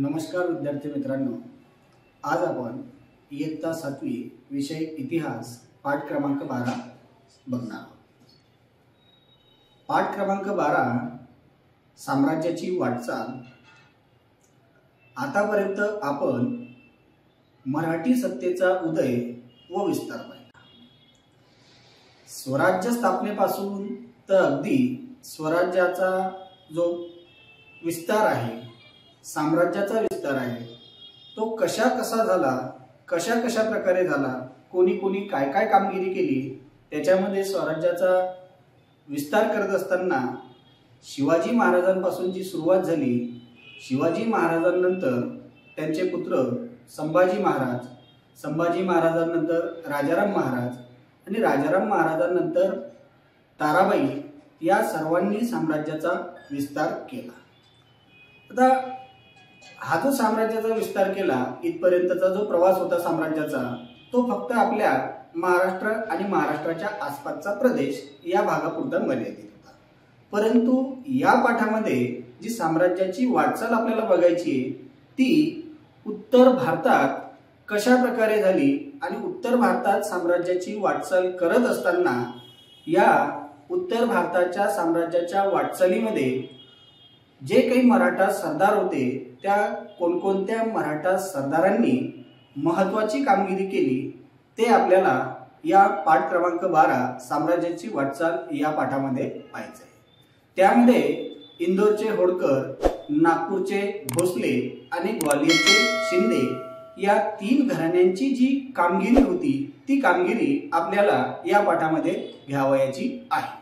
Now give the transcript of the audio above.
नमस्कार विद्यार्थी मित्रांनो. आज आपण इयत्ता सातवी विषय इतिहास पाठ क्रमांक बारा बघणार आहोत. पाठ क्रमांक बारा साम्राज्याची वाटचाल. आतापर्यंत आपण मराठी सत्तेचा उदय व विस्तार पाहिला. स्वराज्य स्थापनेपासून तर अगदी स्वराज्याचा जो विस्तार आहे साम्राज्याचा विस्तार आहे. तो कशा कसा झाला कशा कशा प्रकारे झाला कोणी कोणी काय काय कामगिरी केली त्याच्यामध्ये स्वराज्याचा विस्तार करत असताना शिवाजी महाराजांपासून जी सुरुवात झाली. शिवाजी महाराजांनंतर त्यांचे पुत्र संभाजी महाराज संभाजी महाराजांनंतर राजाराम महाराज आणि राजाराम महाराजांनंतर ताराबाई या सर्वांनी साम्राज्याचा विस्तार केला. आता हा जो साम्राज्याचा विस्तार केला इथपर्यंतचा जो प्रवास होता साम्राज्याचा तो फक्त आपल्या महाराष्ट्र आणि महाराष्ट्राच्या आसपासचा प्रदेश या भागापुरता मर्यादित होता. परंतु या पाठामध्ये जी साम्राज्याची वाटचाल आपल्याला बघायची आहे ती उत्तर भारतात कशा प्रकारे झाली आणि उत्तर भारतात साम्राज्याची वाटचाल करत असताना या उत्तर भारताच्या साम्राज्याच्या वाटचालीमध्ये जे काही मराठा सरदार होते त्या कोणकोणत्या मराठा सरदारांनी महत्वाची कामगिरी केली ते आपल्याला या पाठ क्रमांक बारा साम्राज्याची वाटचाल या पाठामध्ये पाहायचं आहे. त्यामध्ये इंदोरचे होडकर नागपूरचे भोसले आणि ग्वालियरचे शिंदे या तीन घराण्यांची जी कामगिरी होती ती कामगिरी आपल्याला या पाठामध्ये घ्यावयाची आहे.